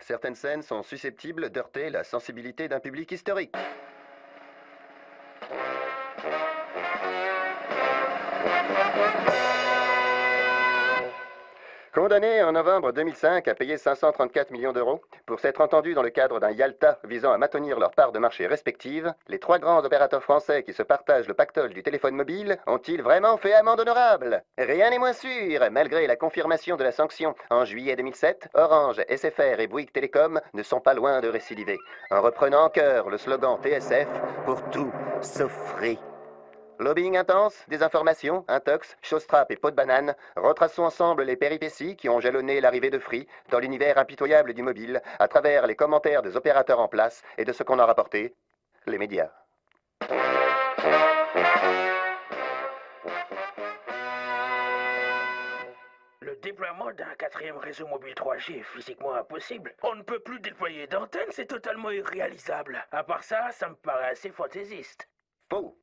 Certaines scènes sont susceptibles d'heurter la sensibilité d'un public historique. Condamné en novembre 2005 à payer 534 millions d'euros pour s'être entendu dans le cadre d'un Yalta visant à maintenir leur part de marché respective, les trois grands opérateurs français qui se partagent le pactole du téléphone mobile ont-ils vraiment fait amende honorable? Rien n'est moins sûr. Malgré la confirmation de la sanction en juillet 2007, Orange, SFR et Bouygues Télécom ne sont pas loin de récidiver, en reprenant en cœur le slogan TSF pour tout sauf free. Lobbying intense, désinformation, intox, showstrap et pot de banane, retraçons ensemble les péripéties qui ont jalonné l'arrivée de Free dans l'univers impitoyable du mobile à travers les commentaires des opérateurs en place et de ce qu'on a rapporté, les médias. Le déploiement d'un quatrième réseau mobile 3G est physiquement impossible. On ne peut plus déployer d'antennes, c'est totalement irréalisable. À part ça, ça me paraît assez fantaisiste. Faux.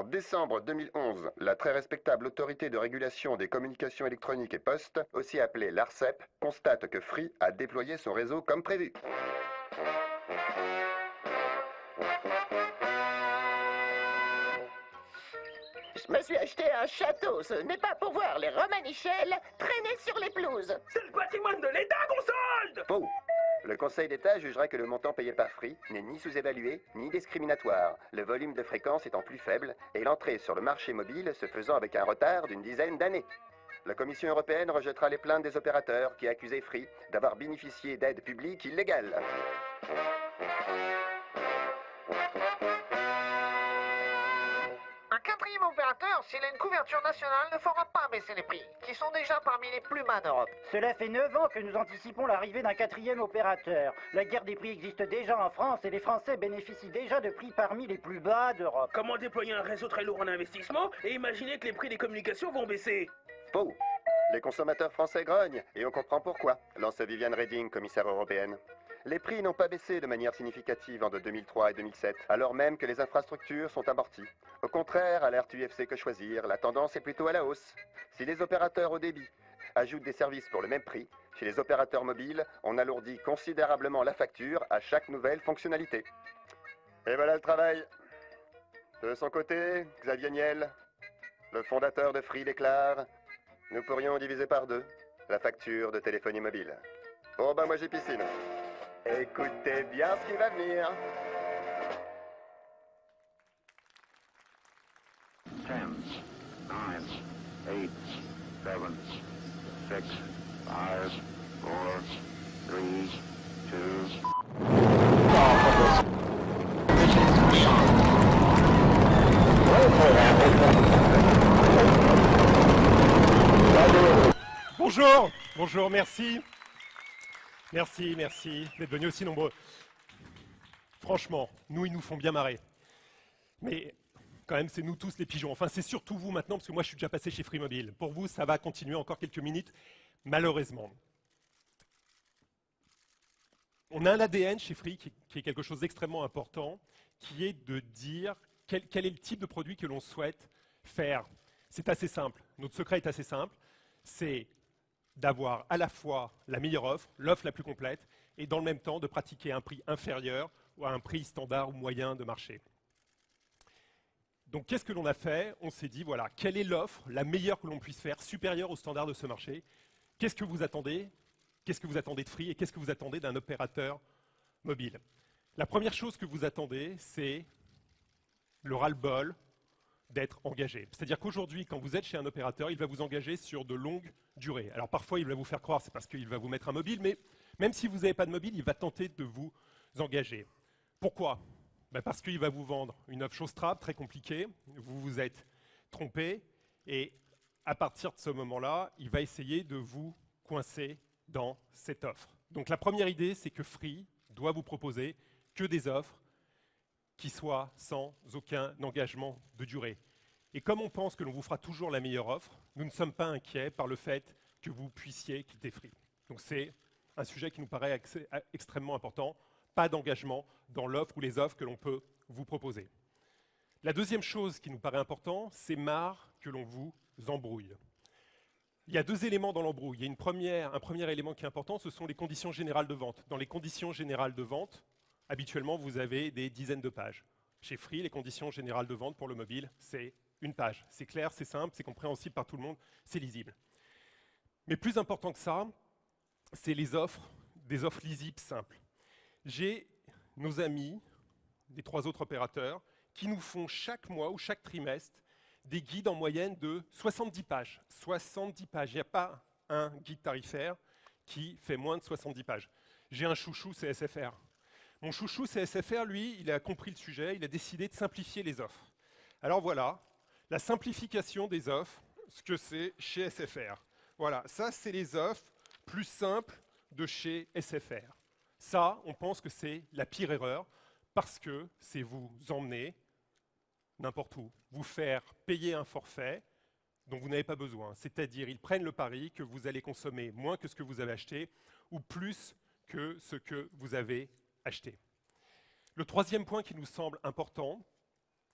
En décembre 2011, la très respectable Autorité de régulation des communications électroniques et postes, aussi appelée l'ARCEP, constate que Free a déployé son réseau comme prévu. Je me suis acheté un château, ce n'est pas pour voir les romanichels traîner sur les pelouses. C'est le patrimoine de l'État qu'on solde Faux. Le Conseil d'État jugera que le montant payé par Free n'est ni sous-évalué ni discriminatoire, le volume de fréquence étant plus faible et l'entrée sur le marché mobile se faisant avec un retard d'une dizaine d'années. La Commission européenne rejettera les plaintes des opérateurs qui accusaient Free d'avoir bénéficié d'aides publiques illégales. S'il a une couverture nationale, ne fera pas baisser les prix, qui sont déjà parmi les plus bas d'Europe. Cela fait 9 ans que nous anticipons l'arrivée d'un quatrième opérateur. La guerre des prix existe déjà en France et les Français bénéficient déjà de prix parmi les plus bas d'Europe. Comment déployer un réseau très lourd en investissement et imaginer que les prix des communications vont baisser? Faux. Les consommateurs français grognent, et on comprend pourquoi, lance Viviane Reding, commissaire européenne. Les prix n'ont pas baissé de manière significative entre 2003 et 2007, alors même que les infrastructures sont amorties. Au contraire, alerte UFC que choisir, la tendance est plutôt à la hausse. Si les opérateurs au débit ajoutent des services pour le même prix, chez les opérateurs mobiles, on alourdit considérablement la facture à chaque nouvelle fonctionnalité. Et voilà le travail. De son côté, Xavier Niel, le fondateur de Free déclare Nous pourrions diviser par deux la facture de téléphonie mobile. Bon, ben moi j'ai piscine. Écoutez bien ce qui va venir. 10, 9, 8, 7, 6, 5, 4, 3, 2, Bonjour, bonjour, merci. Merci, merci d'être venus aussi nombreux. Franchement, nous, ils nous font bien marrer. Mais quand même, c'est nous tous les pigeons. Enfin, c'est surtout vous maintenant, parce que moi, je suis déjà passé chez Free Mobile. Pour vous, ça va continuer encore quelques minutes, malheureusement. On a un ADN chez Free qui, est quelque chose d'extrêmement important, qui est de dire quel est le type de produit que l'on souhaite faire. C'est assez simple. Notre secret est assez simple. C'est d'avoir à la fois la meilleure offre, l'offre la plus complète, et dans le même temps de pratiquer un prix inférieur ou à un prix standard ou moyen de marché. Donc qu'est-ce que l'on a fait? On s'est dit, voilà, quelle est l'offre la meilleure que l'on puisse faire, supérieure au standard de ce marché? Qu'est-ce que vous attendez? Qu'est-ce que vous attendez de Free et qu'est-ce que vous attendez d'un opérateur mobile? La première chose que vous attendez, c'est le ras-le-bol d'être engagé. C'est-à-dire qu'aujourd'hui, quand vous êtes chez un opérateur, il va vous engager sur de longues durées. Alors parfois, il va vous faire croire, c'est parce qu'il va vous mettre un mobile, mais même si vous n'avez pas de mobile, il va tenter de vous engager. Pourquoi? Ben Parce qu'il va vous vendre une offre Showstrap très compliquée, vous vous êtes trompé, et à partir de ce moment-là, il va essayer de vous coincer dans cette offre. Donc la première idée, c'est que Free doit vous proposer que des offres qui soient sans aucun engagement de durée. Et comme on pense que l'on vous fera toujours la meilleure offre, nous ne sommes pas inquiets par le fait que vous puissiez quitter Free. Donc c'est un sujet qui nous paraît extrêmement important, pas d'engagement dans l'offre ou les offres que l'on peut vous proposer. La deuxième chose qui nous paraît importante, c'est marre que l'on vous embrouille. Il y a deux éléments dans l'embrouille. Il y a une première, un premier élément qui est important, ce sont les conditions générales de vente. Dans les conditions générales de vente, habituellement, vous avez des dizaines de pages. Chez Free, les conditions générales de vente pour le mobile, c'est une page. C'est clair, c'est simple, c'est compréhensible par tout le monde, c'est lisible. Mais plus important que ça, c'est les offres, des offres lisibles simples. J'ai nos amis, des trois autres opérateurs, qui nous font chaque mois ou chaque trimestre des guides en moyenne de 70 pages. 70 pages. Il n'y a pas un guide tarifaire qui fait moins de 70 pages. J'ai un chouchou, c'est SFR. Mon chouchou, c'est SFR, lui, il a compris le sujet, il a décidé de simplifier les offres. Alors voilà, la simplification des offres, ce que c'est chez SFR. Voilà, ça, c'est les offres plus simples de chez SFR. Ça, on pense que c'est la pire erreur, parce que c'est vous emmener n'importe où, vous faire payer un forfait dont vous n'avez pas besoin. C'est-à-dire, ils prennent le pari que vous allez consommer moins que ce que vous avez acheté ou plus que ce que vous avez acheté. Le troisième point qui nous semble important,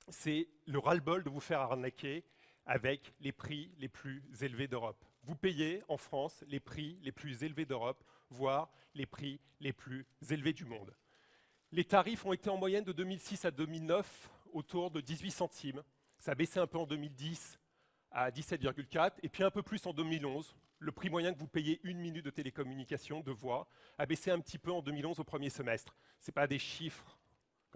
c'est le ras-le-bol de vous faire arnaquer avec les prix les plus élevés d'Europe. Vous payez en France les prix les plus élevés d'Europe, voire les prix les plus élevés du monde. Les tarifs ont été en moyenne de 2006 à 2009 autour de 18 centimes. Ça a baissé un peu en 2010 à 17,4 et puis un peu plus en 2011. Le prix moyen que vous payez une minute de télécommunication, de voix, a baissé un petit peu en 2011 au premier semestre. Ce pas des chiffres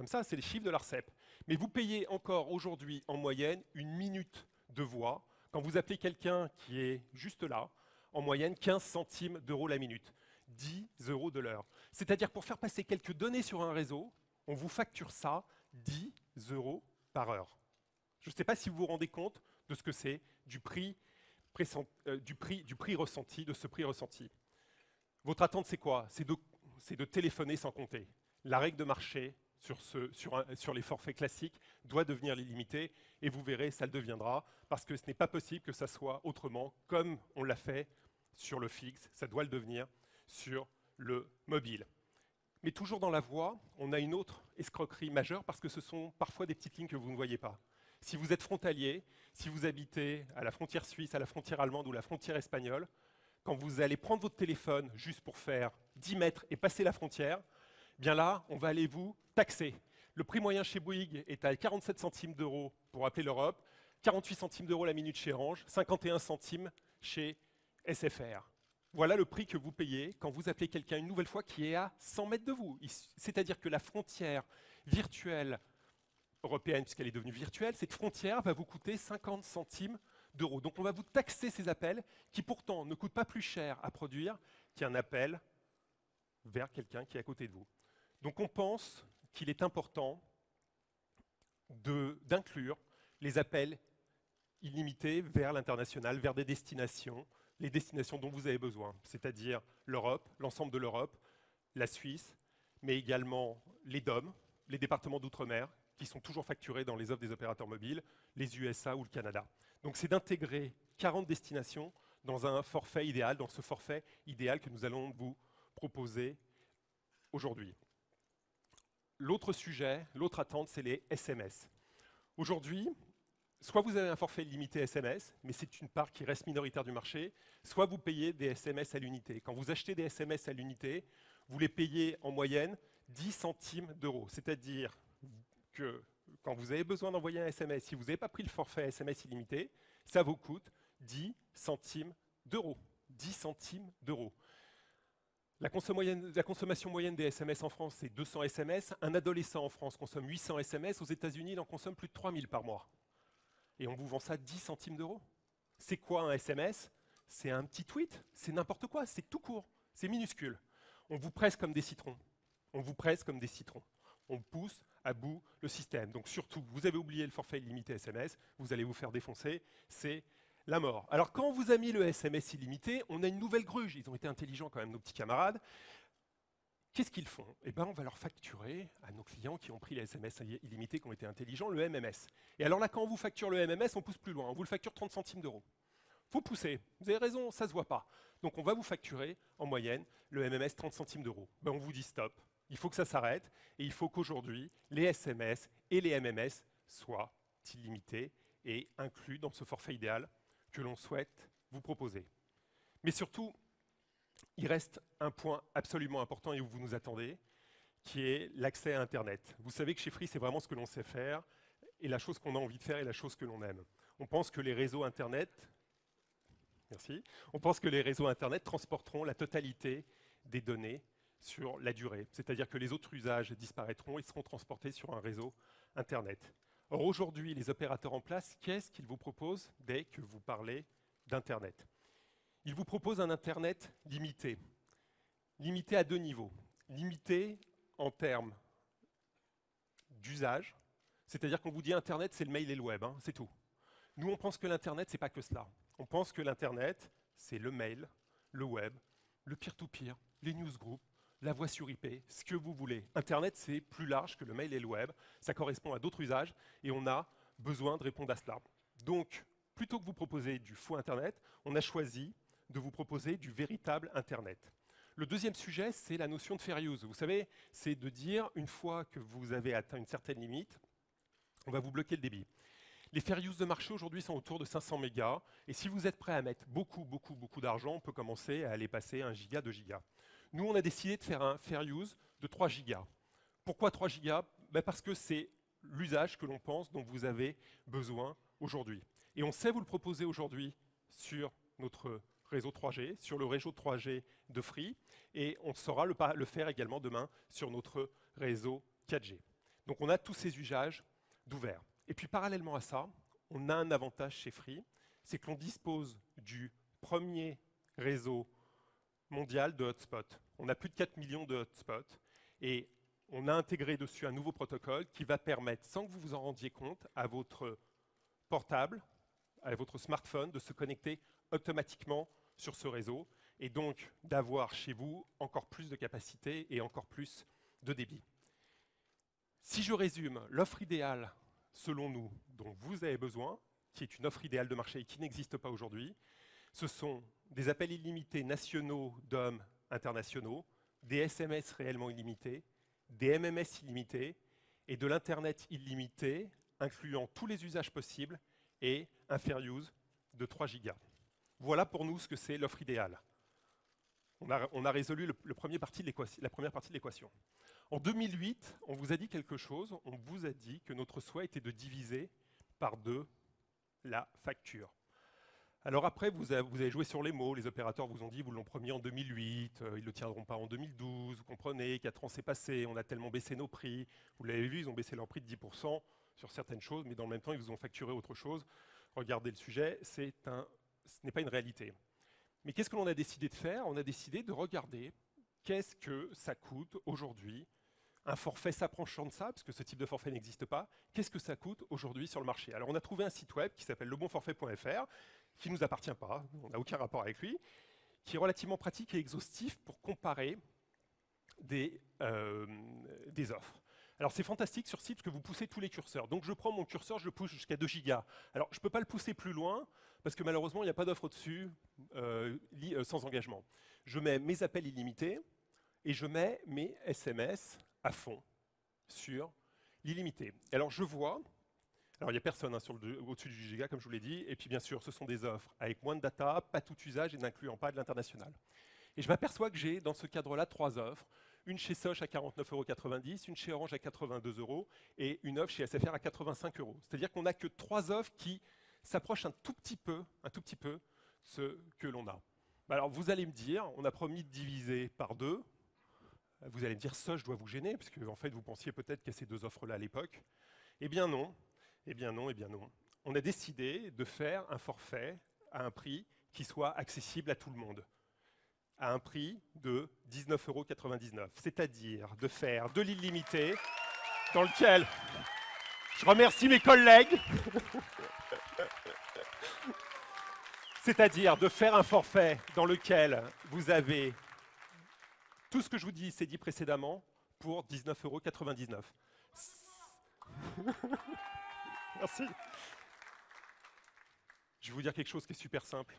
comme ça, c'est les chiffres de l'ARCEP. Mais vous payez encore aujourd'hui en moyenne une minute de voix quand vous appelez quelqu'un qui est juste là, en moyenne 15 centimes d'euros la minute, 10 euros de l'heure. C'est-à-dire pour faire passer quelques données sur un réseau, on vous facture ça 10 euros par heure. Je ne sais pas si vous vous rendez compte de ce que c'est du prix, euh, du, prix, ressenti, de ce prix ressenti. Votre attente, c'est quoi? C'est de, téléphoner sans compter. La règle de marché sur, les forfaits classiques doit devenir illimitée, et vous verrez, ça le deviendra, parce que ce n'est pas possible que ça soit autrement, comme on l'a fait sur le fixe, ça doit le devenir sur le mobile. Mais toujours dans la voie, on a une autre escroquerie majeure parce que ce sont parfois des petites lignes que vous ne voyez pas. Si vous êtes frontalier, si vous habitez à la frontière suisse, à la frontière allemande ou la frontière espagnole, quand vous allez prendre votre téléphone juste pour faire 10 mètres et passer la frontière, bien là, on va aller vous taxer. Le prix moyen chez Bouygues est à 47 centimes d'euros pour appeler l'Europe, 48 centimes d'euros la minute chez Orange, 51 centimes chez SFR. Voilà le prix que vous payez quand vous appelez quelqu'un une nouvelle fois qui est à 100 mètres de vous. C'est-à-dire que la frontière virtuelle européenne, puisqu'elle est devenue virtuelle, cette frontière va vous coûter 50 centimes d'euros. Donc on va vous taxer ces appels qui pourtant ne coûtent pas plus cher à produire qu'un appel vers quelqu'un qui est à côté de vous. Donc on pense qu'il est important d'inclure les appels illimités vers l'international, vers des destinations les destinations dont vous avez besoin, c'est-à-dire l'Europe, l'ensemble de l'Europe, la Suisse, mais également les DOM, les départements d'outre-mer, qui sont toujours facturés dans les offres des opérateurs mobiles, les USA ou le Canada. Donc c'est d'intégrer 40 destinations dans un forfait idéal, dans ce forfait idéal que nous allons vous proposer aujourd'hui. L'autre sujet, l'autre attente, c'est les SMS. Aujourd'hui, soit vous avez un forfait limité SMS, mais c'est une part qui reste minoritaire du marché, soit vous payez des SMS à l'unité. Quand vous achetez des SMS à l'unité, vous les payez en moyenne 10 centimes d'euros. C'est-à-dire que quand vous avez besoin d'envoyer un SMS, si vous n'avez pas pris le forfait SMS illimité, ça vous coûte 10 centimes d'euros. 10 centimes d'euros. La, consommation moyenne des SMS en France, c'est 200 SMS. Un adolescent en France consomme 800 SMS. Aux États-Unis, il en consomme plus de 3000 par mois et on vous vend ça 10 centimes d'euros. C'est quoi un SMS C'est un petit tweet, c'est n'importe quoi, c'est tout court, c'est minuscule. On vous presse comme des citrons. On vous presse comme des citrons. On pousse à bout le système. Donc surtout, vous avez oublié le forfait illimité SMS, vous allez vous faire défoncer, c'est la mort. Alors quand on vous a mis le SMS illimité, on a une nouvelle gruge. Ils ont été intelligents quand même, nos petits camarades. Qu'est-ce qu'ils font? Eh bien, on va leur facturer à nos clients qui ont pris les SMS illimités, qui ont été intelligents, le MMS. Et alors là, quand on vous facture le MMS, on pousse plus loin. On vous le facture 30 centimes d'euros. Faut pousser. Vous avez raison, ça se voit pas. Donc on va vous facturer en moyenne le MMS 30 centimes d'euros. Ben, on vous dit stop. Il faut que ça s'arrête et il faut qu'aujourd'hui les SMS et les MMS soient illimités et inclus dans ce forfait idéal que l'on souhaite vous proposer. Mais surtout, il reste un point absolument important et où vous nous attendez, qui est l'accès à Internet. Vous savez que chez Free, c'est vraiment ce que l'on sait faire, et la chose qu'on a envie de faire et la chose que l'on aime. On pense que les réseaux Internet, on pense que les réseaux Internet transporteront la totalité des données sur la durée, c'est-à-dire que les autres usages disparaîtront et seront transportés sur un réseau Internet. Or aujourd'hui, les opérateurs en place, qu'est-ce qu'ils vous proposent dès que vous parlez d'Internet? Ils vous proposent un Internet limité, limité à deux niveaux. Limité en termes d'usage, c'est-à-dire qu'on vous dit Internet, c'est le mail et le web, hein, c'est tout. Nous, on pense que l'Internet, c'est pas que cela. On pense que l'Internet, c'est le mail, le web, le peer-to-peer, les newsgroups, la voix sur IP, ce que vous voulez. Internet, c'est plus large que le mail et le web. Ça correspond à d'autres usages et on a besoin de répondre à cela. Donc, plutôt que vous proposer du faux Internet, on a choisi de vous proposer du véritable Internet. Le deuxième sujet, c'est la notion de fair use. Vous savez, c'est de dire, une fois que vous avez atteint une certaine limite, on va vous bloquer le débit. Les fair use de marché aujourd'hui sont autour de 500 mégas. Et si vous êtes prêt à mettre beaucoup, beaucoup, beaucoup d'argent, on peut commencer à aller passer 1 giga, 2 gigas. Nous, on a décidé de faire un fair use de 3 gigas. Pourquoi 3 gigas? Ben Parce que c'est l'usage que l'on pense dont vous avez besoin aujourd'hui. Et on sait vous le proposer aujourd'hui sur notre réseau 3G, sur le réseau 3G de Free, et on saura le, le faire également demain sur notre réseau 4G. Donc on a tous ces usages d'ouvert. Et puis parallèlement à ça, on a un avantage chez Free, c'est que l'on dispose du premier réseau mondial de hotspots. On a plus de 4 millions de hotspots et on a intégré dessus un nouveau protocole qui va permettre, sans que vous vous en rendiez compte, à votre portable, à votre smartphone, de se connecter automatiquement sur ce réseau et donc d'avoir chez vous encore plus de capacité et encore plus de débit. Si je résume, l'offre idéale, selon nous, dont vous avez besoin, qui est une offre idéale de marché et qui n'existe pas aujourd'hui, ce sont des appels illimités nationaux d'hommes internationaux, des SMS réellement illimités, des MMS illimités et de l'Internet illimité, incluant tous les usages possibles et un fair use de 3 gigas. Voilà pour nous ce que c'est l'offre idéale. On a, résolu le, premier la première partie de l'équation. En 2008, on vous a dit quelque chose, on vous a dit que notre souhait était de diviser par deux la facture. Alors après, vous avez, joué sur les mots, les opérateurs vous ont dit, vous l'ont promis en 2008, euh, ils ne le tiendront pas en 2012, vous comprenez, 4 ans s'est passé, on a tellement baissé nos prix, vous l'avez vu, ils ont baissé leur prix de 10% sur certaines choses, mais dans le même temps, ils vous ont facturé autre chose. Regardez le sujet, ce n'est pas une réalité. Mais qu'est-ce que l'on a décidé de faire? On a décidé de regarder qu'est-ce que ça coûte aujourd'hui. Un forfait s'approchant de ça, parce que ce type de forfait n'existe pas, qu'est-ce que ça coûte aujourd'hui sur le marché? Alors on a trouvé un site web qui s'appelle lebonforfait.fr, qui ne nous appartient pas, on n'a aucun rapport avec lui, qui est relativement pratique et exhaustif pour comparer des, euh, offres. Alors c'est fantastique sur site que vous poussez tous les curseurs. Donc je prends mon curseur, je le pousse jusqu'à 2 gigas. Alors je ne peux pas le pousser plus loin, parce que malheureusement il n'y a pas d'offre au-dessus euh, euh, sans engagement. Je mets mes appels illimités, et je mets mes SMS à fond sur l'illimité. Alors je vois, alors il n'y a personne hein, au-dessus du giga comme je vous l'ai dit, et puis bien sûr ce sont des offres avec moins de data, pas tout usage et n'incluant pas de l'international. Et je m'aperçois que j'ai dans ce cadre-là trois offres, une chez Soch à 49,90 euros, une chez Orange à 82 euros et une offre chez SFR à 85 euros. C'est-à-dire qu'on n'a que trois offres qui s'approchent un tout petit peu, un tout petit peu ce que l'on a. Alors vous allez me dire, on a promis de diviser par deux, vous allez me dire, je dois vous gêner, parce en fait, vous pensiez peut-être qu'il y a ces deux offres-là à l'époque. Eh bien non, eh bien non, eh bien non. On a décidé de faire un forfait à un prix qui soit accessible à tout le monde, à un prix de 19,99 euros, c'est-à-dire de faire de l'illimité dans lequel je remercie mes collègues, c'est-à-dire de faire un forfait dans lequel vous avez tout ce que je vous dis, c'est dit précédemment pour 19,99 euros. Merci. Je vais vous dire quelque chose qui est super simple.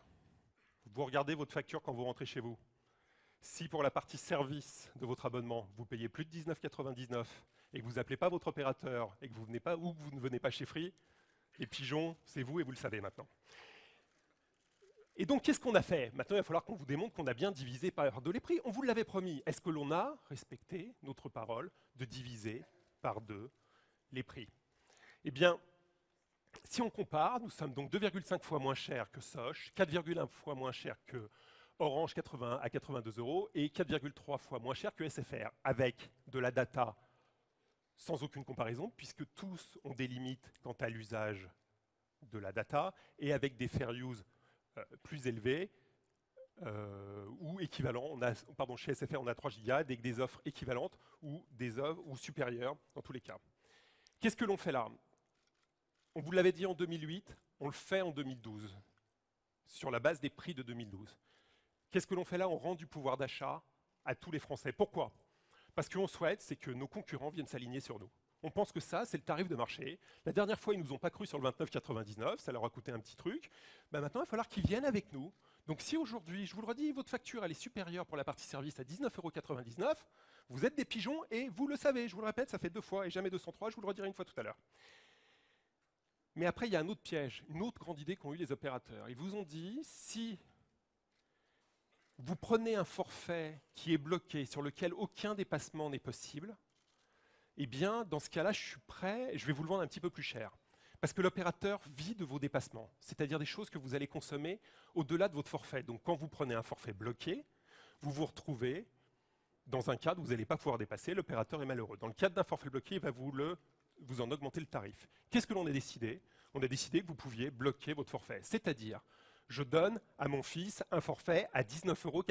Vous regardez votre facture quand vous rentrez chez vous. Si pour la partie service de votre abonnement, vous payez plus de 19,99 et que vous n'appelez pas votre opérateur et que vous venez pas ou que vous ne venez pas chez Free, les pigeons, c'est vous et vous le savez maintenant. Et donc, qu'est-ce qu'on a fait? Maintenant, il va falloir qu'on vous démontre qu'on a bien divisé par deux les prix. On vous l'avait promis. Est-ce que l'on a respecté notre parole de diviser par deux les prix? Eh bien, si on compare, nous sommes donc 2,5 fois moins chers que Soch, 4,1 fois moins cher que Orange 80 à 82 euros et 4,3 fois moins cher que SFR, avec de la data sans aucune comparaison, puisque tous ont des limites quant à l'usage de la data, et avec des fair use euh, plus élevés, euh, ou équivalents. On a, chez SFR, on a 3 gigas, avec des offres équivalentes ou des offres ou supérieures dans tous les cas. Qu'est-ce que l'on fait là? On vous l'avait dit en 2008, on le fait en 2012, sur la base des prix de 2012. Qu'est-ce que l'on fait là? On rend du pouvoir d'achat à tous les Français. Pourquoi? Parce que qu'on souhaite, c'est que nos concurrents viennent s'aligner sur nous. On pense que ça, c'est le tarif de marché. La dernière fois, ils ne nous ont pas cru sur le 29,99, ça leur a coûté un petit truc. Ben maintenant, il va falloir qu'ils viennent avec nous. Donc si aujourd'hui, je vous le redis, votre facture elle est supérieure pour la partie service à 19,99 vous êtes des pigeons et vous le savez. Je vous le répète, ça fait deux fois et jamais 203, je vous le redirai une fois tout à l'heure. Mais après, il y a un autre piège, une autre grande idée qu'ont eu les opérateurs. Ils vous ont dit, si vous prenez un forfait qui est bloqué, sur lequel aucun dépassement n'est possible, eh bien, dans ce cas-là, je suis prêt, je vais vous le vendre un petit peu plus cher. Parce que l'opérateur vit de vos dépassements, c'est-à-dire des choses que vous allez consommer au-delà de votre forfait. Donc quand vous prenez un forfait bloqué, vous vous retrouvez dans un cadre où vous n'allez pas pouvoir dépasser, l'opérateur est malheureux. Dans le cadre d'un forfait bloqué, il va vous, le, vous en augmenter le tarif. Qu'est-ce que l'on a décidé? On a décidé que vous pouviez bloquer votre forfait. C'est-à-dire, je donne à mon fils un forfait à 19,99 euros.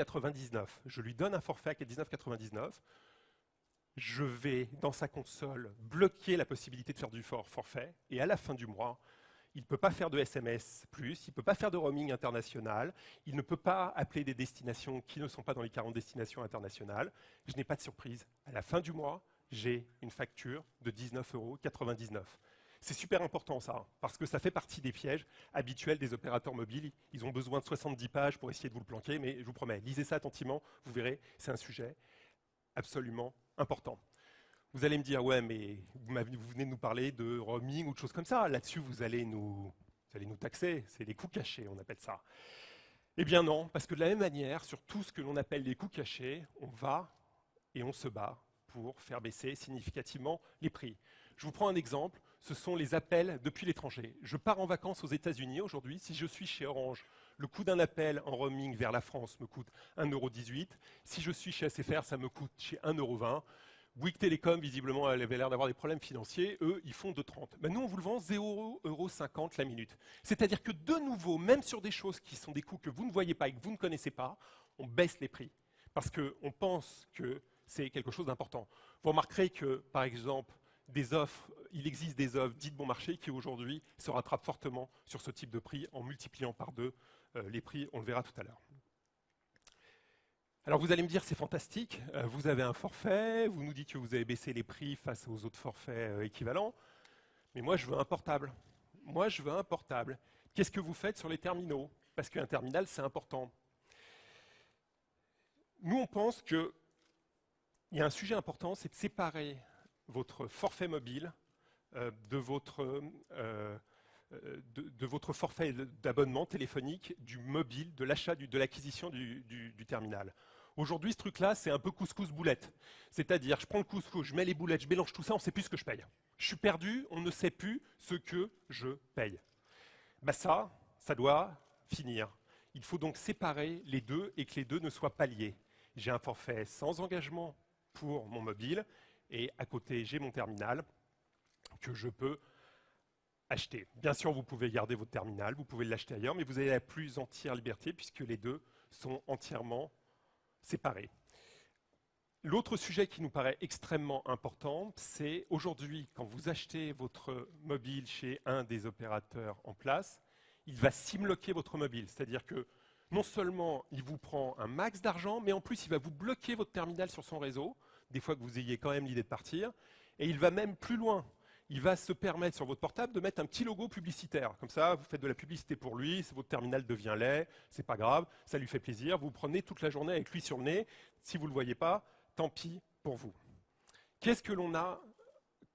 Je lui donne un forfait à 19,99 je vais, dans sa console, bloquer la possibilité de faire du forfait, et à la fin du mois, il ne peut pas faire de SMS+, il ne peut pas faire de roaming international, il ne peut pas appeler des destinations qui ne sont pas dans les 40 destinations internationales. Je n'ai pas de surprise. À la fin du mois, j'ai une facture de 19,99 euros. C'est super important ça, parce que ça fait partie des pièges habituels des opérateurs mobiles. Ils ont besoin de 70 pages pour essayer de vous le planquer, mais je vous promets, lisez ça attentivement, vous verrez, c'est un sujet absolument important. Vous allez me dire, ouais, mais vous, venez de nous parler de roaming ou de choses comme ça. Là-dessus, vous, allez nous, vous allez nous taxer. C'est les coûts cachés, on appelle ça. Eh bien non, parce que de la même manière, sur tout ce que l'on appelle les coûts cachés, on va et on se bat pour faire baisser significativement les prix. Je vous prends un exemple, ce sont les appels depuis l'étranger. Je pars en vacances aux États-Unis aujourd'hui, si je suis chez Orange, le coût d'un appel en roaming vers la France me coûte 1,18€. Si je suis chez SFR, ça me coûte chez 1,20€. Bouygues Télécom, visiblement, elle avait l'air d'avoir des problèmes financiers. Eux, ils font 2,30. Ben, nous, on vous le vend 0,50€ la minute. C'est-à-dire que de nouveau, même sur des choses qui sont des coûts que vous ne voyez pas et que vous ne connaissez pas, on baisse les prix. Parce qu'on pense que c'est quelque chose d'important. Vous remarquerez que, par exemple, il existe des offres dites bon marché qui aujourd'hui se rattrapent fortement sur ce type de prix en multipliant par deux euh, les prix, on le verra tout à l'heure. Alors vous allez me dire, c'est fantastique, euh, vous avez un forfait, vous nous dites que vous avez baissé les prix face aux autres forfaits euh, équivalents, mais moi je veux un portable. Moi je veux un portable. Qu'est-ce que vous faites sur les terminaux? Parce qu'un terminal, c'est important. Nous, on pense qu'il y a un sujet important, c'est de séparer votre forfait mobile de votre euh, de, votre forfait d'abonnement téléphonique, du mobile, de l'achat, de l'acquisition du, terminal. Aujourd'hui, ce truc-là, c'est un peu couscous boulette. C'est-à-dire, je prends le couscous, je mets les boulettes, je mélange tout ça, on ne sait plus ce que je paye. Je suis perdu, on ne sait plus ce que je paye. Bah ça, ça doit finir. Il faut donc séparer les deux et que les deux ne soient pas liés. J'ai un forfait sans engagement pour mon mobile et à côté, j'ai mon terminal que je peux acheter. Bien sûr, vous pouvez garder votre terminal, vous pouvez l'acheter ailleurs, mais vous avez la plus entière liberté puisque les deux sont entièrement séparés. L'autre sujet qui nous paraît extrêmement important, c'est aujourd'hui, quand vous achetez votre mobile chez un des opérateurs en place, il va simloquer votre mobile. C'est-à-dire que non seulement il vous prend un max d'argent, mais en plus il va vous bloquer votre terminal sur son réseau, des fois que vous ayez quand même l'idée de partir, et il va même plus loin il va se permettre sur votre portable de mettre un petit logo publicitaire. Comme ça, vous faites de la publicité pour lui, votre terminal devient laid, c'est pas grave, ça lui fait plaisir. Vous prenez toute la journée avec lui sur le nez. Si vous ne le voyez pas, tant pis pour vous. Qu'est-ce que l'on a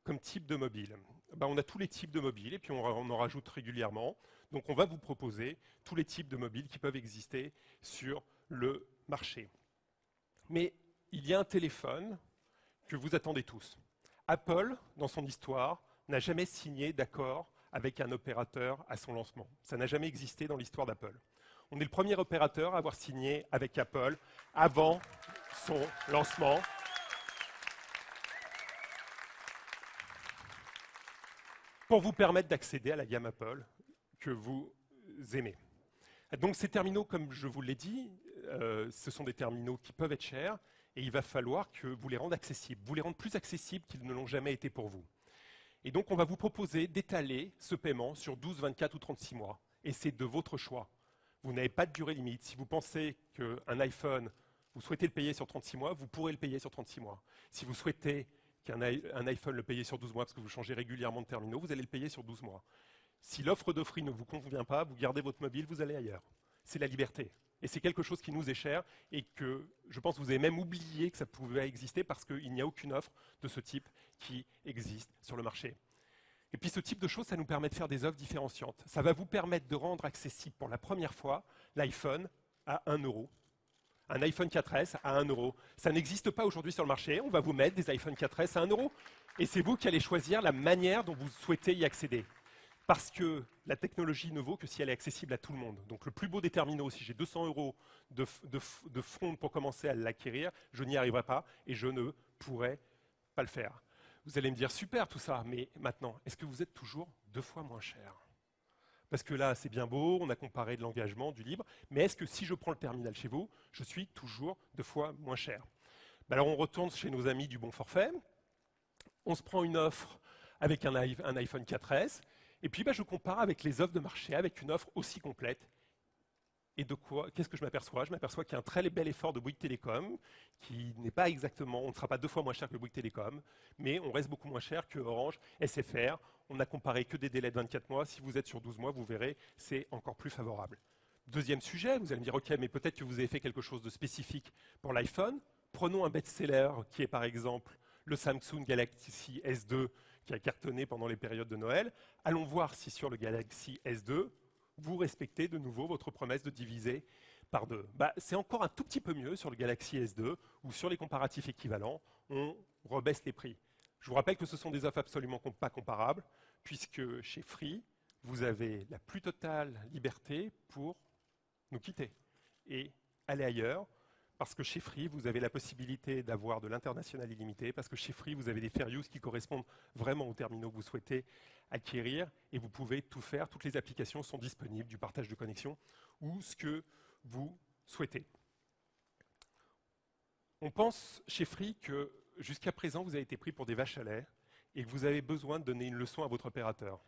comme type de mobile? Ben, On a tous les types de mobiles et puis on, en rajoute régulièrement. Donc on va vous proposer tous les types de mobiles qui peuvent exister sur le marché. Mais il y a un téléphone que vous attendez tous. Apple, dans son histoire, n'a jamais signé d'accord avec un opérateur à son lancement. Ça n'a jamais existé dans l'histoire d'Apple. On est le premier opérateur à avoir signé avec Apple avant son lancement. pour vous permettre d'accéder à la gamme Apple que vous aimez. Donc ces terminaux, comme je vous l'ai dit, euh, ce sont des terminaux qui peuvent être chers et il va falloir que vous les rendez accessibles, vous les rendez plus accessibles qu'ils ne l'ont jamais été pour vous. Et donc on va vous proposer d'étaler ce paiement sur 12, 24 ou 36 mois. Et c'est de votre choix. Vous n'avez pas de durée limite. Si vous pensez qu'un iPhone, vous souhaitez le payer sur 36 mois, vous pourrez le payer sur 36 mois. Si vous souhaitez qu'un iPhone le paye sur 12 mois parce que vous changez régulièrement de terminaux, vous allez le payer sur 12 mois. Si l'offre de ne vous convient pas, vous gardez votre mobile, vous allez ailleurs. C'est la liberté. Et c'est quelque chose qui nous est cher et que je pense que vous avez même oublié que ça pouvait exister parce qu'il n'y a aucune offre de ce type qui existe sur le marché. Et puis ce type de choses, ça nous permet de faire des offres différenciantes. Ça va vous permettre de rendre accessible pour la première fois l'iPhone à 1 euro. Un iPhone 4S à 1 euro. Ça n'existe pas aujourd'hui sur le marché. On va vous mettre des iPhone 4S à 1 euro. Et c'est vous qui allez choisir la manière dont vous souhaitez y accéder parce que la technologie ne vaut que si elle est accessible à tout le monde. Donc le plus beau des terminaux, si j'ai 200 euros de, de, front pour commencer à l'acquérir, je n'y arriverai pas et je ne pourrai pas le faire. Vous allez me dire, super tout ça, mais maintenant, est-ce que vous êtes toujours deux fois moins cher? Parce que là, c'est bien beau, on a comparé de l'engagement, du libre, mais est-ce que si je prends le terminal chez vous, je suis toujours deux fois moins cher? Ben Alors on retourne chez nos amis du bon forfait, on se prend une offre avec un iPhone 4S, et puis bah, je compare avec les offres de marché, avec une offre aussi complète. Et de quoi Qu'est-ce que je m'aperçois? Je m'aperçois qu'il y a un très bel effort de Bouygues Télécom, qui n'est pas exactement, on ne sera pas deux fois moins cher que Bouygues Télécom, mais on reste beaucoup moins cher que Orange, SFR. On n'a comparé que des délais de 24 mois. Si vous êtes sur 12 mois, vous verrez, c'est encore plus favorable. Deuxième sujet, vous allez me dire, OK, mais peut-être que vous avez fait quelque chose de spécifique pour l'iPhone. Prenons un best-seller qui est par exemple le Samsung Galaxy S2 qui a cartonné pendant les périodes de Noël. Allons voir si sur le Galaxy S2, vous respectez de nouveau votre promesse de diviser par deux. Bah, c'est encore un tout petit peu mieux sur le Galaxy S2, ou sur les comparatifs équivalents, on rebaisse les prix. Je vous rappelle que ce sont des offres absolument pas comparables, puisque chez Free, vous avez la plus totale liberté pour nous quitter et aller ailleurs, parce que chez Free, vous avez la possibilité d'avoir de l'international illimité, parce que chez Free, vous avez des fair use qui correspondent vraiment aux terminaux que vous souhaitez acquérir, et vous pouvez tout faire, toutes les applications sont disponibles, du partage de connexion, ou ce que vous souhaitez. On pense chez Free que jusqu'à présent, vous avez été pris pour des vaches à lait, et que vous avez besoin de donner une leçon à votre opérateur.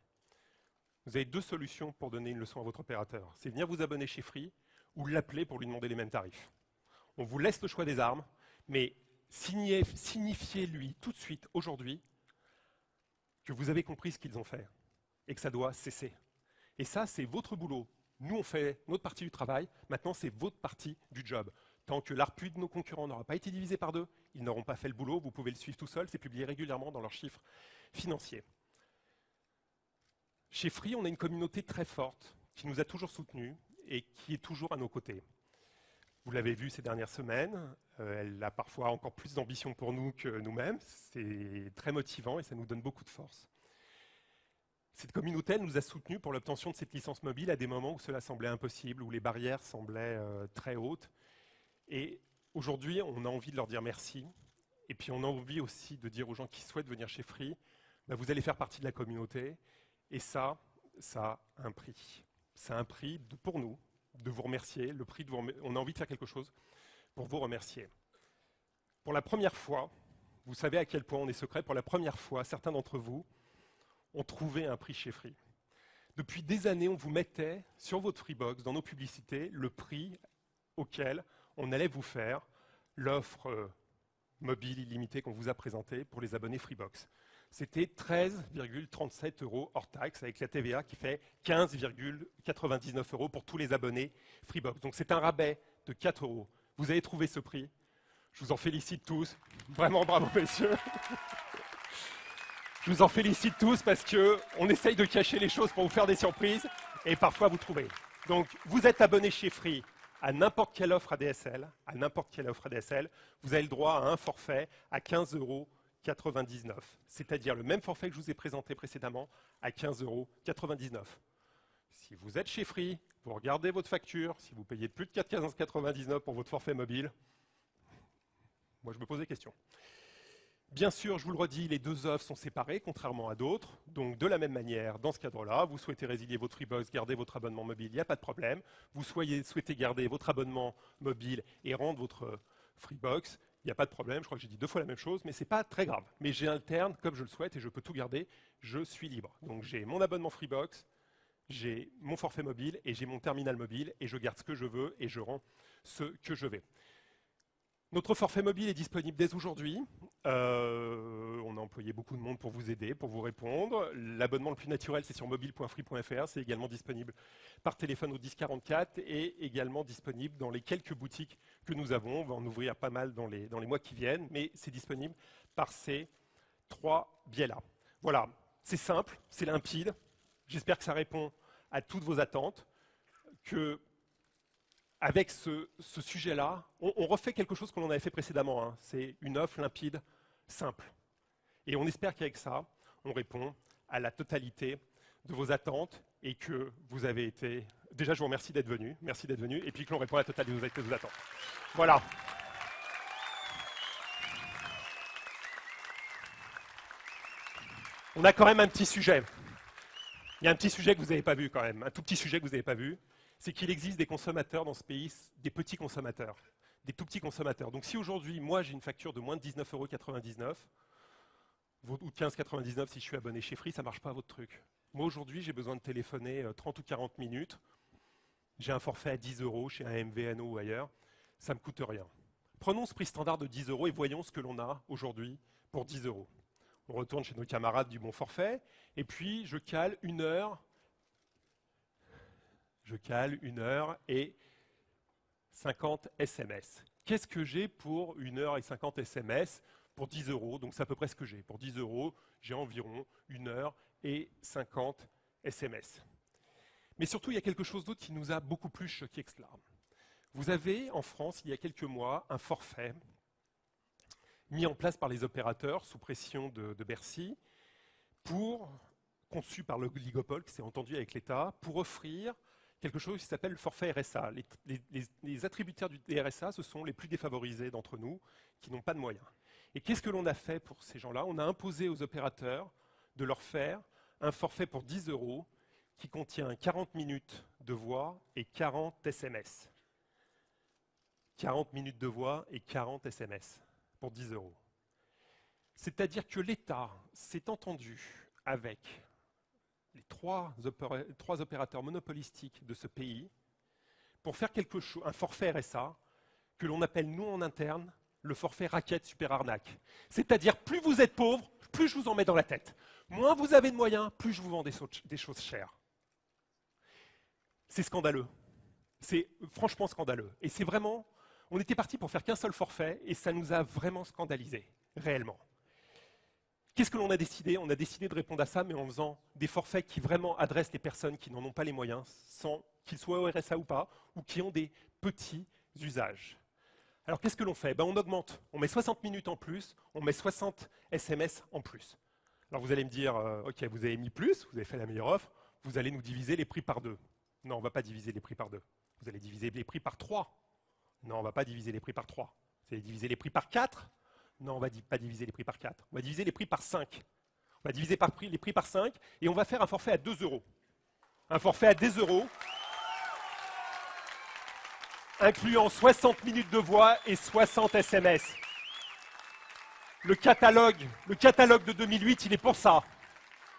Vous avez deux solutions pour donner une leçon à votre opérateur. C'est venir vous abonner chez Free, ou l'appeler pour lui demander les mêmes tarifs on vous laisse le choix des armes, mais signifiez-lui tout de suite, aujourd'hui, que vous avez compris ce qu'ils ont fait et que ça doit cesser. Et ça, c'est votre boulot. Nous, on fait notre partie du travail, maintenant, c'est votre partie du job. Tant que l'arpuis de nos concurrents n'aura pas été divisé par deux, ils n'auront pas fait le boulot, vous pouvez le suivre tout seul, c'est publié régulièrement dans leurs chiffres financiers. Chez Free, on a une communauté très forte qui nous a toujours soutenus et qui est toujours à nos côtés. Vous l'avez vu ces dernières semaines, euh, elle a parfois encore plus d'ambition pour nous que nous-mêmes. C'est très motivant et ça nous donne beaucoup de force. Cette communauté nous a soutenus pour l'obtention de cette licence mobile à des moments où cela semblait impossible, où les barrières semblaient euh, très hautes. Et aujourd'hui, on a envie de leur dire merci. Et puis on a envie aussi de dire aux gens qui souhaitent venir chez Free, bah, vous allez faire partie de la communauté. Et ça, ça a un prix. Ça a un prix pour nous, de vous remercier, le prix on a envie de faire quelque chose pour vous remercier. Pour la première fois, vous savez à quel point on est secret, pour la première fois, certains d'entre vous ont trouvé un prix chez Free. Depuis des années, on vous mettait sur votre Freebox, dans nos publicités, le prix auquel on allait vous faire l'offre euh, mobile illimitée qu'on vous a présentée pour les abonnés Freebox c'était 13,37 euros hors taxe, avec la TVA qui fait 15,99 euros pour tous les abonnés Freebox. Donc c'est un rabais de 4 euros. Vous avez trouvé ce prix. Je vous en félicite tous. Vraiment bravo, messieurs. Je vous en félicite tous parce qu'on essaye de cacher les choses pour vous faire des surprises. Et parfois, vous trouvez. Donc, vous êtes abonné chez Free à n'importe quelle offre ADSL, à n'importe quelle offre ADSL, vous avez le droit à un forfait à 15,99 euros. C'est-à-dire le même forfait que je vous ai présenté précédemment à 15,99 euros. Si vous êtes chez Free, vous regardez votre facture, si vous payez plus de 4,99 pour votre forfait mobile, moi je me pose des questions. Bien sûr, je vous le redis, les deux offres sont séparées, contrairement à d'autres. Donc, de la même manière, dans ce cadre-là, vous souhaitez résilier votre Freebox, garder votre abonnement mobile, il n'y a pas de problème. Vous souhaitez garder votre abonnement mobile et rendre votre Freebox, il n'y a pas de problème. Je crois que j'ai dit deux fois la même chose, mais ce n'est pas très grave. Mais j'alterne comme je le souhaite et je peux tout garder. Je suis libre. Donc, j'ai mon abonnement Freebox, j'ai mon forfait mobile et j'ai mon terminal mobile et je garde ce que je veux et je rends ce que je vais. Notre forfait mobile est disponible dès aujourd'hui. Euh, on a employé beaucoup de monde pour vous aider, pour vous répondre. L'abonnement le plus naturel, c'est sur mobile.free.fr. C'est également disponible par téléphone au 1044 et également disponible dans les quelques boutiques que nous avons. On va en ouvrir pas mal dans les, mois qui viennent, mais c'est disponible par ces trois biais-là. Voilà, c'est simple, c'est limpide. J'espère que ça répond à toutes vos attentes, que avec ce, sujet-là, on, refait quelque chose que l'on avait fait précédemment. Hein. C'est une offre limpide, simple. Et on espère qu'avec ça, on répond à la totalité de vos attentes et que vous avez été. Déjà, je vous remercie d'être venu. Merci d'être venu. Et puis que l'on répond à la totalité de vos attentes. Voilà. On a quand même un petit sujet. Il y a un petit sujet que vous n'avez pas vu quand même, un tout petit sujet que vous n'avez pas vu c'est qu'il existe des consommateurs dans ce pays, des petits consommateurs, des tout petits consommateurs. Donc si aujourd'hui, moi, j'ai une facture de moins de 19,99 euros, ou 15,99 si je suis abonné chez Free, ça ne marche pas votre truc. Moi, aujourd'hui, j'ai besoin de téléphoner 30 euh, ou 40 minutes. J'ai un forfait à 10 euros chez un MVNO ou ailleurs. Ça ne me coûte rien. Prenons ce prix standard de 10 euros et voyons ce que l'on a aujourd'hui pour 10 euros. On retourne chez nos camarades du bon forfait, et puis je cale une heure je cale une heure et 50 SMS. Qu'est-ce que j'ai pour une heure et 50 SMS pour 10 euros? Donc c'est à peu près ce que j'ai. Pour 10 euros, j'ai environ une heure et 50 SMS. Mais surtout, il y a quelque chose d'autre qui nous a beaucoup plus choqué que cela. Vous avez en France, il y a quelques mois, un forfait mis en place par les opérateurs sous pression de, Bercy, pour, conçu par le l'oligopole qui s'est entendu avec l'État, pour offrir quelque chose qui s'appelle le forfait RSA. Les, attributaires du RSA, ce sont les plus défavorisés d'entre nous, qui n'ont pas de moyens. Et qu'est-ce que l'on a fait pour ces gens-là? On a imposé aux opérateurs de leur faire un forfait pour 10 euros qui contient 40 minutes de voix et 40 SMS. 40 minutes de voix et 40 SMS pour 10 euros. C'est-à-dire que l'État s'est entendu avec les trois, opérateurs monopolistiques de ce pays pour faire quelque chose, un forfait RSA que l'on appelle nous en interne le forfait raquette super arnaque. C'est-à-dire plus vous êtes pauvre, plus je vous en mets dans la tête. Moins vous avez de moyens, plus je vous vends des, des choses chères. C'est scandaleux. C'est franchement scandaleux. Et c'est vraiment, on était parti pour faire qu'un seul forfait et ça nous a vraiment scandalisés, réellement. Qu'est-ce que l'on a décidé? On a décidé de répondre à ça, mais en faisant des forfaits qui vraiment adressent les personnes qui n'en ont pas les moyens, sans qu'ils soient au RSA ou pas, ou qui ont des petits usages. Alors qu'est-ce que l'on fait? Ben, On augmente, on met 60 minutes en plus, on met 60 SMS en plus. Alors vous allez me dire, euh, ok, vous avez mis plus, vous avez fait la meilleure offre, vous allez nous diviser les prix par deux. Non, on ne va pas diviser les prix par deux. Vous allez diviser les prix par trois. Non, on ne va pas diviser les prix par trois. Vous allez diviser les prix par quatre. Non, on ne va pas diviser les prix par 4. On va diviser les prix par 5. On va diviser les prix par 5 et on va faire un forfait à 2 euros. Un forfait à 10 euros, incluant 60 minutes de voix et 60 SMS. Le catalogue, le catalogue de 2008, il est pour ça.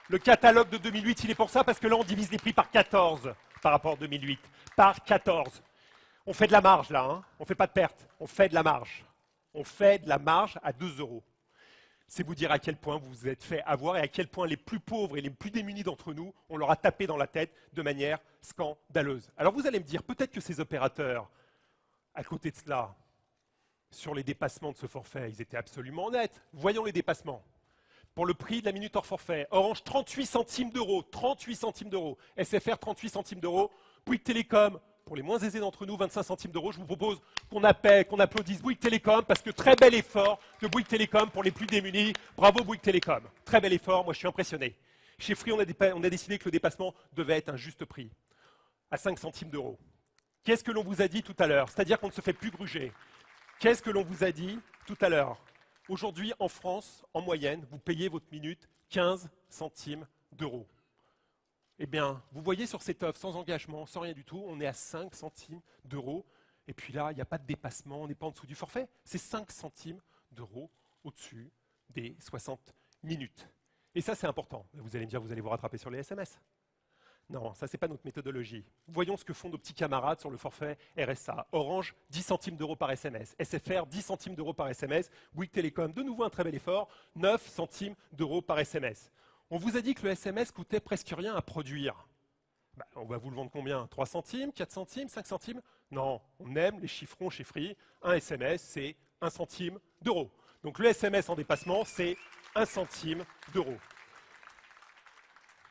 Le catalogue de 2008, il est pour ça parce que là, on divise les prix par 14 par rapport à 2008. Par 14. On fait de la marge là, hein on ne fait pas de perte, on fait de la marge on fait de la marge à 2 euros. C'est vous dire à quel point vous vous êtes fait avoir et à quel point les plus pauvres et les plus démunis d'entre nous, on leur a tapé dans la tête de manière scandaleuse. Alors vous allez me dire, peut-être que ces opérateurs, à côté de cela, sur les dépassements de ce forfait, ils étaient absolument honnêtes. Voyons les dépassements. pour le prix de la minute hors forfait. Orange, 38 centimes d'euros. 38 centimes d'euros. SFR, 38 centimes d'euros. Bouygues Télécom, pour les moins aisés d'entre nous, 25 centimes d'euros. Je vous propose qu'on appelle, qu'on applaudisse Bouygues Télécom parce que très bel effort de Bouygues Télécom pour les plus démunis. Bravo Bouygues Télécom. Très bel effort, moi je suis impressionné. Chez Free, on a, décidé que le dépassement devait être un juste prix, à 5 centimes d'euros. Qu'est-ce que l'on vous a dit tout à l'heure? C'est-à-dire qu'on ne se fait plus gruger. Qu'est-ce que l'on vous a dit tout à l'heure? Aujourd'hui, en France, en moyenne, vous payez votre minute 15 centimes d'euros. Eh bien, vous voyez sur cette offre, sans engagement, sans rien du tout, on est à 5 centimes d'euros. Et puis là, il n'y a pas de dépassement, on n'est pas en dessous du forfait. C'est 5 centimes d'euros au-dessus des 60 minutes. Et ça, c'est important. Vous allez me dire, vous allez vous rattraper sur les SMS. Non, ça, ce n'est pas notre méthodologie. Voyons ce que font nos petits camarades sur le forfait RSA. Orange, 10 centimes d'euros par SMS. SFR, 10 centimes d'euros par SMS. Bouygues Télécom, de nouveau un très bel effort, 9 centimes d'euros par SMS. On vous a dit que le SMS coûtait presque rien à produire. Bah, on va vous le vendre combien? 3 centimes? 4 centimes? 5 centimes? Non, on aime les chiffrons chez Free. Un SMS, c'est 1 centime d'euro. Donc le SMS en dépassement, c'est 1 centime d'euro.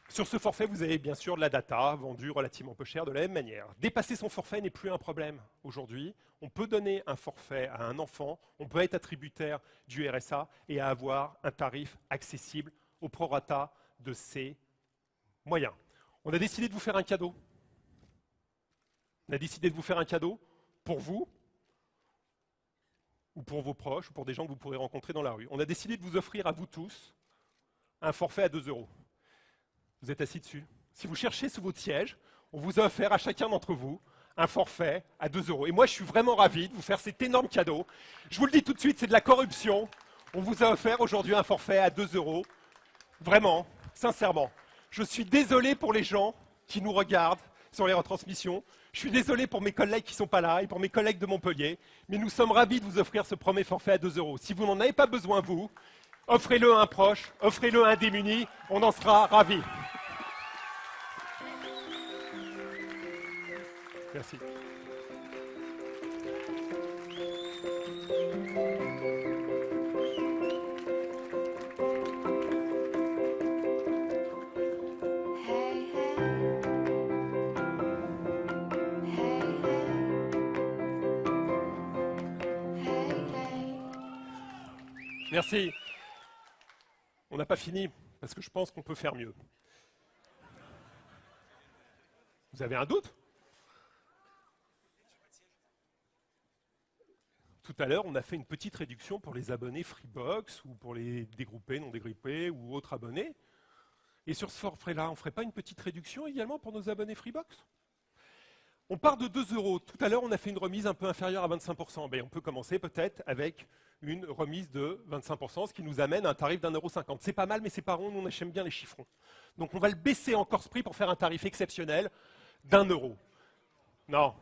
Sur ce forfait, vous avez bien sûr de la data vendue relativement peu cher de la même manière. Dépasser son forfait n'est plus un problème aujourd'hui. On peut donner un forfait à un enfant, on peut être attributaire du RSA et avoir un tarif accessible au prorata de ses moyens. On a décidé de vous faire un cadeau. On a décidé de vous faire un cadeau pour vous, ou pour vos proches, ou pour des gens que vous pourrez rencontrer dans la rue. On a décidé de vous offrir à vous tous un forfait à 2 euros. Vous êtes assis dessus. Si vous cherchez sous votre siège, on vous a offert à chacun d'entre vous un forfait à 2 euros. Et moi, je suis vraiment ravi de vous faire cet énorme cadeau. Je vous le dis tout de suite, c'est de la corruption. On vous a offert aujourd'hui un forfait à 2 euros. Vraiment, sincèrement. Je suis désolé pour les gens qui nous regardent sur les retransmissions. Je suis désolé pour mes collègues qui ne sont pas là et pour mes collègues de Montpellier. Mais nous sommes ravis de vous offrir ce premier forfait à 2 euros. Si vous n'en avez pas besoin, vous, offrez-le à un proche, offrez-le à un démuni. On en sera ravis. Merci. Merci. On n'a pas fini parce que je pense qu'on peut faire mieux. Vous avez un doute? Tout à l'heure, on a fait une petite réduction pour les abonnés Freebox ou pour les dégroupés, non dégroupés ou autres abonnés. Et sur ce forfait-là, on ne ferait pas une petite réduction également pour nos abonnés Freebox? On part de 2 euros. Tout à l'heure, on a fait une remise un peu inférieure à 25%. Ben, on peut commencer peut-être avec une remise de 25%, ce qui nous amène à un tarif d'un euro cinquante. C'est pas mal, mais c'est pas rond, nous on aime bien les chiffrons. Donc on va le baisser encore ce prix pour faire un tarif exceptionnel d'un euro. Non,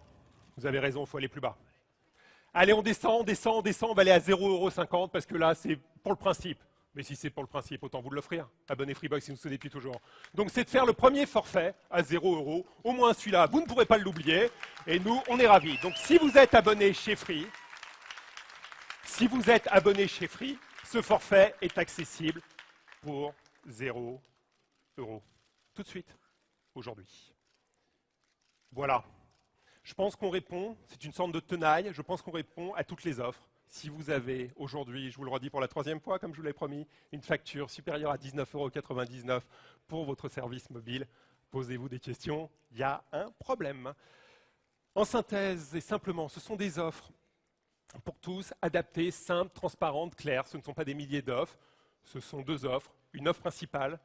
vous avez raison, il faut aller plus bas. Allez, on descend, on descend, on descend, on va aller à 0,50€ parce que là, c'est pour le principe. Mais si c'est pour le principe, autant vous l'offrir. Abonnez Freebox si vous souhaitez depuis toujours. Donc c'est de faire le premier forfait à 0 euros. Au moins celui-là, vous ne pourrez pas l'oublier. Et nous, on est ravis. Donc si vous êtes abonné chez Free, si vous êtes abonné chez Free, ce forfait est accessible pour 0 euros. Tout de suite, aujourd'hui. Voilà. Je pense qu'on répond, c'est une sorte de tenaille, je pense qu'on répond à toutes les offres. Si vous avez aujourd'hui, je vous le redis pour la troisième fois, comme je vous l'ai promis, une facture supérieure à 19,99 euros pour votre service mobile, posez-vous des questions, il y a un problème. En synthèse et simplement, ce sont des offres pour tous, adaptées, simples, transparentes, claires. Ce ne sont pas des milliers d'offres, ce sont deux offres. Une offre principale,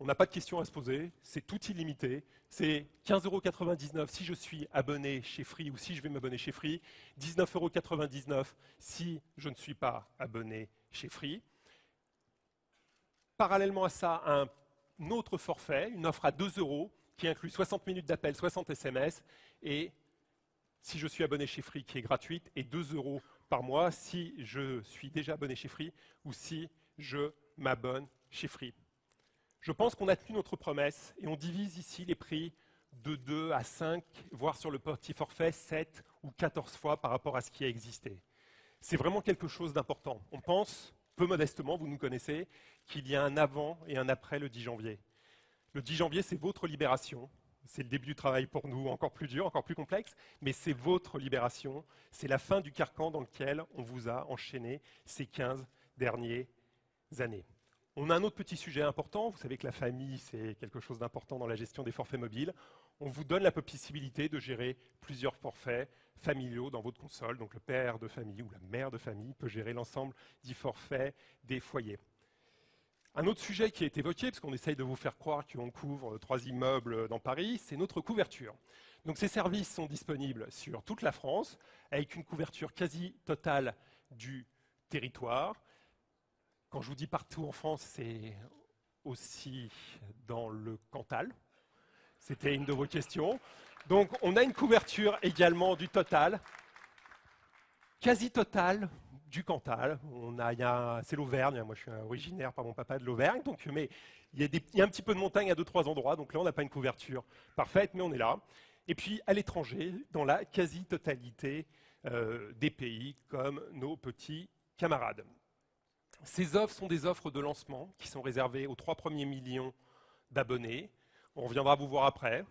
on n'a pas de questions à se poser, c'est tout illimité. C'est 15,99 euros si je suis abonné chez Free ou si je vais m'abonner chez Free. 19,99 euros si je ne suis pas abonné chez Free. Parallèlement à ça, un autre forfait, une offre à 2 euros qui inclut 60 minutes d'appel, 60 SMS et si je suis abonné chez Free qui est gratuite et 2 euros par mois si je suis déjà abonné chez Free ou si je m'abonne chez Free. Je pense qu'on a tenu notre promesse et on divise ici les prix de 2 à 5, voire sur le petit forfait 7 ou 14 fois par rapport à ce qui a existé. C'est vraiment quelque chose d'important. On pense peu modestement, vous nous connaissez, qu'il y a un avant et un après le 10 janvier. Le 10 janvier, c'est votre libération. C'est le début du travail pour nous, encore plus dur, encore plus complexe, mais c'est votre libération. C'est la fin du carcan dans lequel on vous a enchaîné ces 15 dernières années. On a un autre petit sujet important. Vous savez que la famille, c'est quelque chose d'important dans la gestion des forfaits mobiles. On vous donne la possibilité de gérer plusieurs forfaits familiaux dans votre console. Donc le père de famille ou la mère de famille peut gérer l'ensemble des forfaits des foyers. Un autre sujet qui est évoqué, parce qu'on essaye de vous faire croire qu'on couvre trois immeubles dans Paris, c'est notre couverture. Donc ces services sont disponibles sur toute la France, avec une couverture quasi totale du territoire. Quand je vous dis partout en France, c'est aussi dans le Cantal. C'était une de vos questions. Donc on a une couverture également du total, quasi totale du Cantal. On a, a- c'est l'Auvergne. Moi, je suis originaire par mon papa de l'Auvergne. Donc, mais il y, a des- un petit peu de montagne à deux trois endroits. Donc là, on n'a pas une couverture parfaite, mais on est là. Et puis à l'étranger, dans la quasi-totalité euh, des pays, comme nos petits camarades. Ces offres sont des offres de lancement qui sont réservées aux trois premiers millions d'abonnés. On reviendra vous voir après.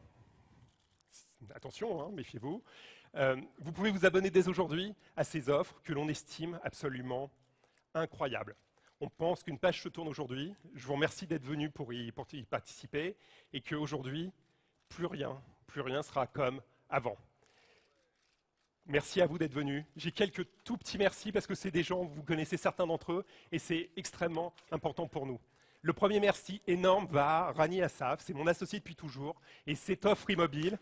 Attention, hein, méfiez-vous. Euh, vous pouvez vous abonner dès aujourd'hui à ces offres que l'on estime absolument incroyables. On pense qu'une page se tourne aujourd'hui. Je vous remercie d'être venu pour y, participer et qu'aujourd'hui, plus rien, plus rien sera comme avant. Merci à vous d'être venus. J'ai quelques tout petits merci parce que c'est des gens, vous connaissez certains d'entre eux, et c'est extrêmement important pour nous. Le premier merci énorme va à Rani Assaf, c'est mon associé depuis toujours, et cette offre immobile,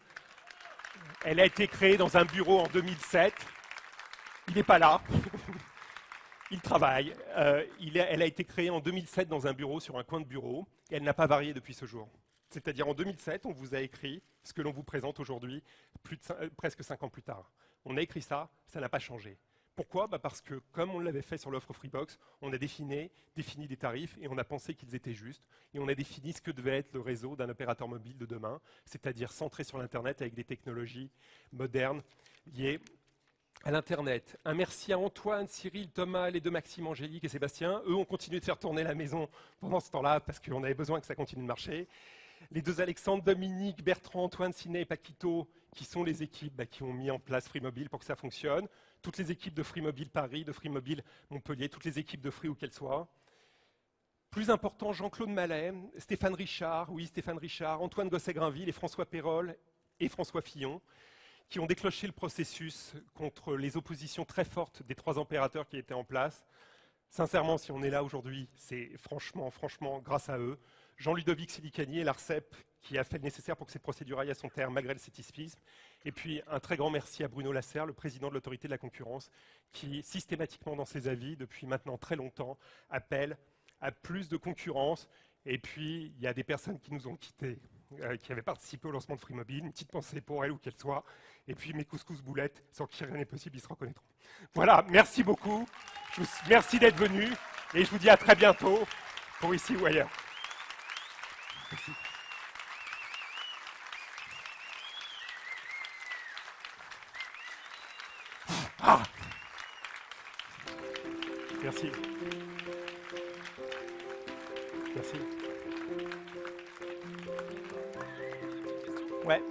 elle a été créée dans un bureau en 2007. Il n'est pas là. Il travaille. Euh, elle a été créée en 2007 dans un bureau, sur un coin de bureau, et elle n'a pas varié depuis ce jour. C'est-à-dire en 2007, on vous a écrit ce que l'on vous présente aujourd'hui, euh, presque cinq ans plus tard. On a écrit ça, ça n'a pas changé. Pourquoi? Bah Parce que, comme on l'avait fait sur l'offre Freebox, on a défini, défini des tarifs et on a pensé qu'ils étaient justes. Et on a défini ce que devait être le réseau d'un opérateur mobile de demain, c'est-à-dire centré sur l'Internet avec des technologies modernes liées à l'Internet. Un merci à Antoine, Cyril, Thomas, les deux Maxime, Angélique et Sébastien. Eux ont continué de faire tourner la maison pendant ce temps-là parce qu'on avait besoin que ça continue de marcher. Les deux Alexandre, Dominique, Bertrand, Antoine, Ciné et Paquito, qui sont les équipes bah, qui ont mis en place Free Mobile pour que ça fonctionne. Toutes les équipes de Free Mobile Paris, de Free Mobile Montpellier, toutes les équipes de Free où qu'elles soient. Plus important, Jean-Claude Mallet, Stéphane Richard, oui, Stéphane Richard, Antoine Gosset-Grinville et François Perrol et François Fillon, qui ont déclenché le processus contre les oppositions très fortes des trois opérateurs qui étaient en place. Sincèrement, si on est là aujourd'hui, c'est franchement, franchement, grâce à eux. Jean-Ludovic Silicani et l'ARCEP qui a fait le nécessaire pour que cette procédure aille à son terme malgré le scepticisme. Et puis un très grand merci à Bruno Lasserre, le président de l'autorité de la concurrence, qui systématiquement dans ses avis, depuis maintenant très longtemps, appelle à plus de concurrence. Et puis il y a des personnes qui nous ont quittés, euh, qui avaient participé au lancement de Free Mobile. Une petite pensée pour elles où qu'elles soient. Et puis mes couscous boulettes, sans qui rien n'est possible, ils se reconnaîtront. Voilà, merci beaucoup. Merci d'être venus. Et je vous dis à très bientôt, pour ici ou ailleurs. Merci. Ah Merci. Merci. Ouais.